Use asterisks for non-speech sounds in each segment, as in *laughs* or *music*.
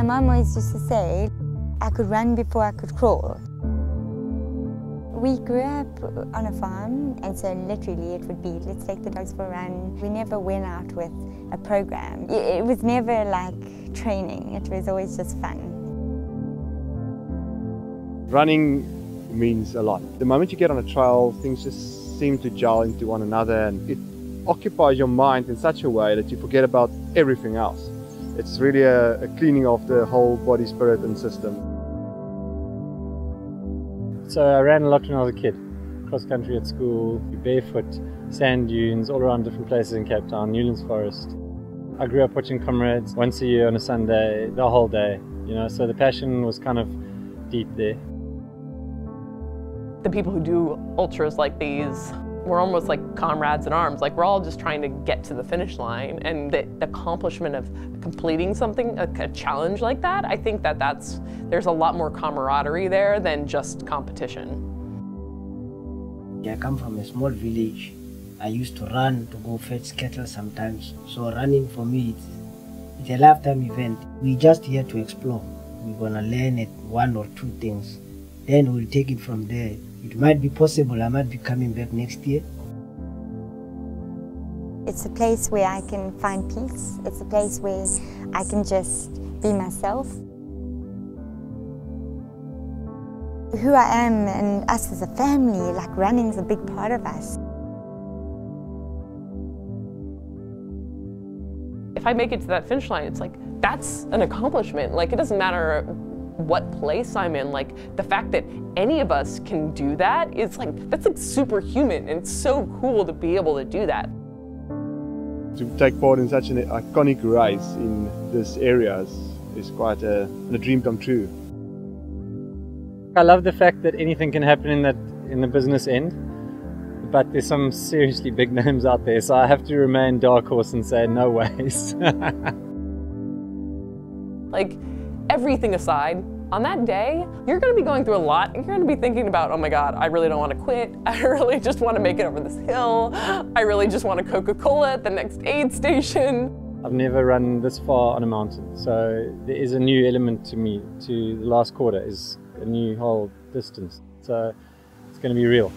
My mum always used to say, I could run before I could crawl. We grew up on a farm, and so literally it would be, let's take the dogs for a run. We never went out with a program. It was never like training, it was always just fun. Running means a lot. The moment you get on a trail, things just seem to gel into one another and it occupies your mind in such a way that you forget about everything else. It's really a, a cleaning of the whole body, spirit and system. So I ran a lot when I was a kid. Cross country at school, barefoot, sand dunes, all around different places in Cape Town, Newlands Forest. I grew up watching Comrades once a year on a Sunday, the whole day, you know, so the passion was kind of deep there. The people who do ultras like these we're almost like comrades in arms. Like we're all just trying to get to the finish line. And the accomplishment of completing something, a, a, challenge like that, I think that that's, there's a lot more camaraderie there than just competition. I come from a small village. I used to run to go fetch cattle sometimes. So running for me, it's, it's a lifetime event. We're just here to explore. We're gonna learn it one or two things. Then we'll take it from there. It might be possible I might be coming back next year. It's a place where I can find peace. It's a place where I can just be myself. Who I am and us as a family, like running is a big part of us. If I make it to that finish line, it's like, that's an accomplishment. Like, it doesn't matter what place I'm in. Like the fact that any of us can do that is like, that's like superhuman and it's so cool to be able to do that. To take part in such an iconic race in this area is, is quite a, a dream come true. I love the fact that anything can happen in that in the business end, but there's some seriously big *laughs* names out there, so I have to remain dark horse and say no ways. *laughs* like everything aside, on that day, you're gonna be going through a lot. And you're gonna be thinking about, oh my God, I really don't wanna quit. *laughs* I really just wanna make it over this hill. I really just want a Coca-Cola at the next aid station. I've never run this far on a mountain, so there is a new element to me. To the last quarter is a new whole distance. So it's gonna be real.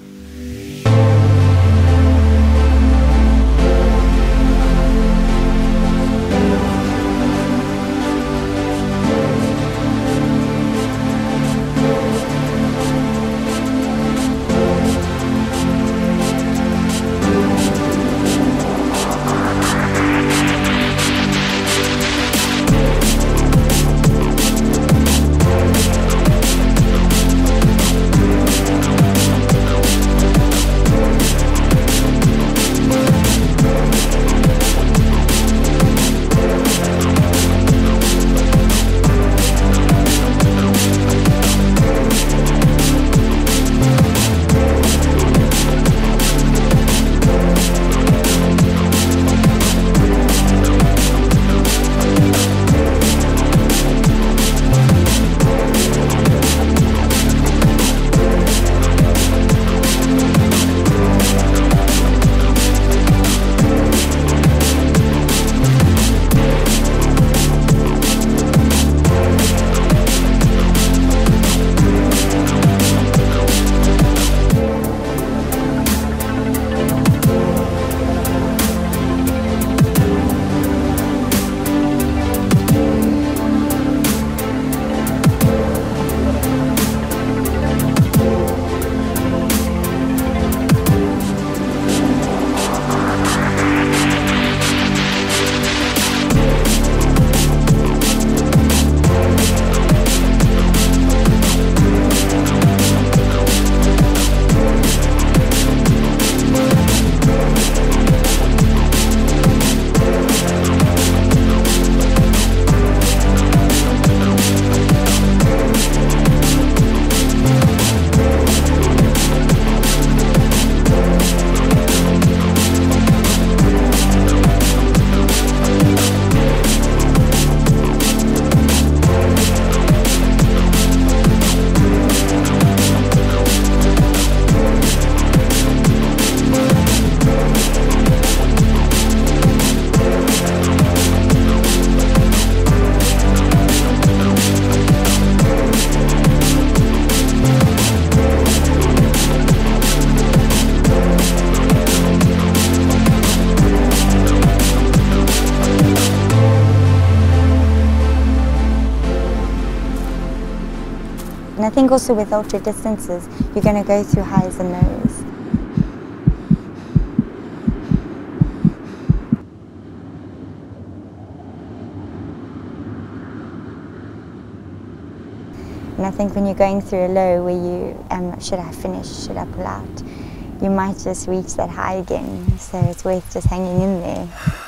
And I think also with ultra distances, you're going to go through highs and lows. And I think when you're going through a low where you, um, should I finish, should I pull out, you might just reach that high again. So it's worth just hanging in there.